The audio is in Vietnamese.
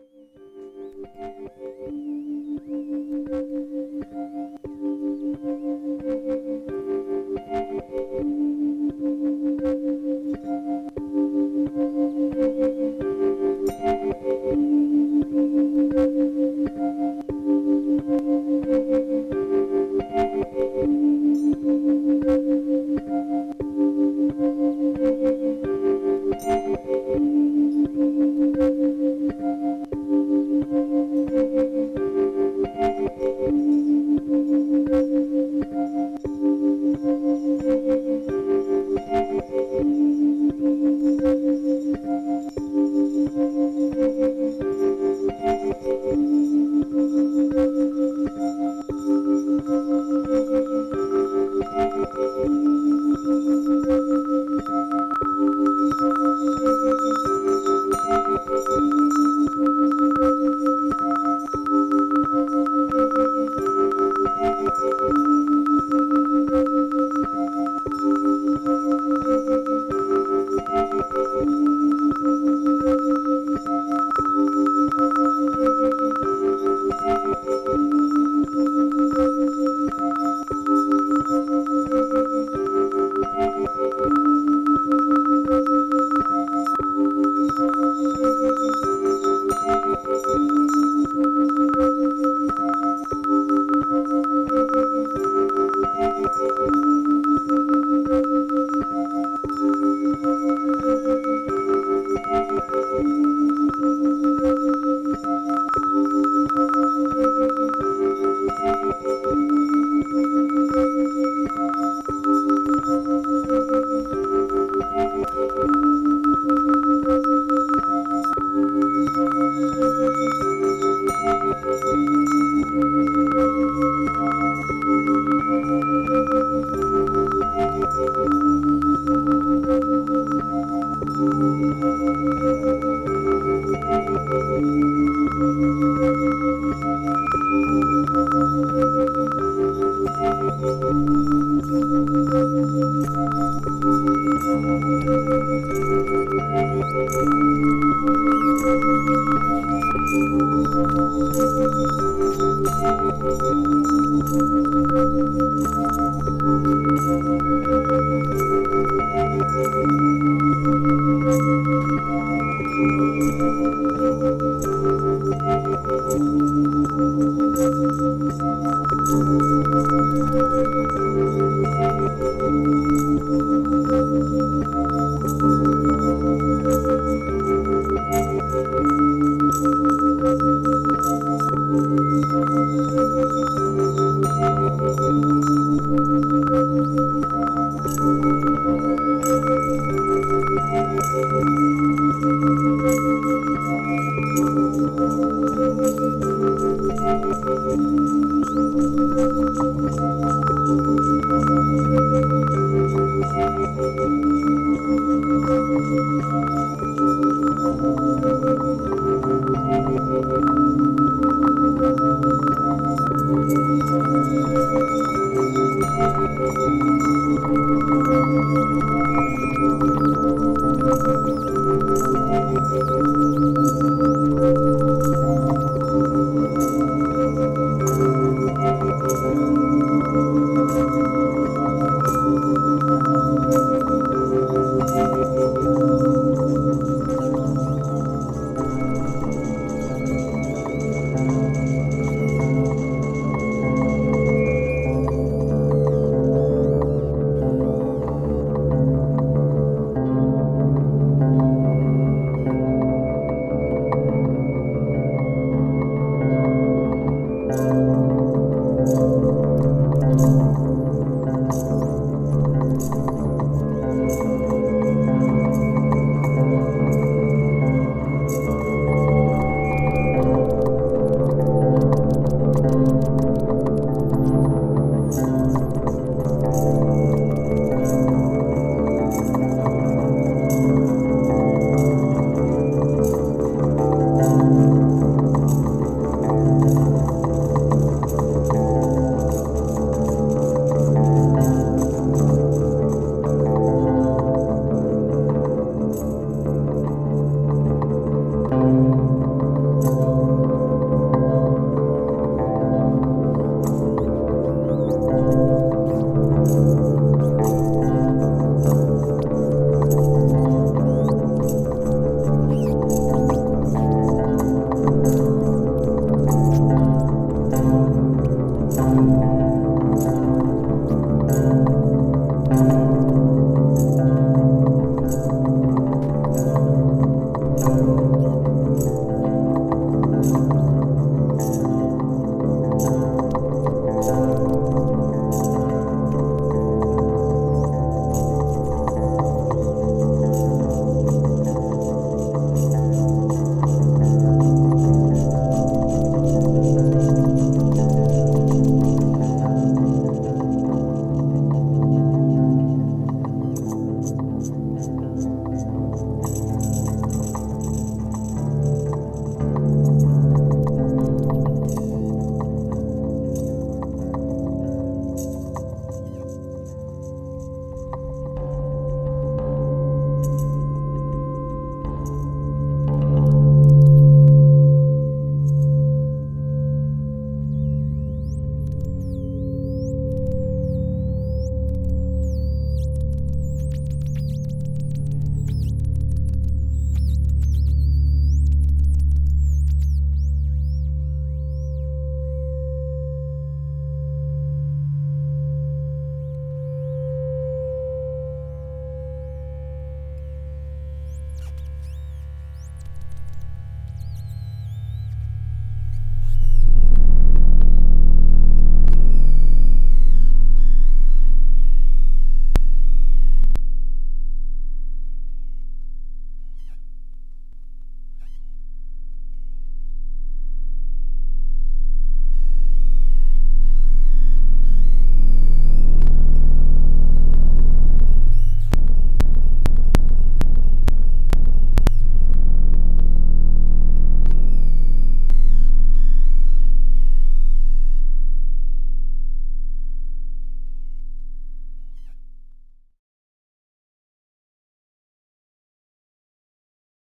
Thank you. Música Música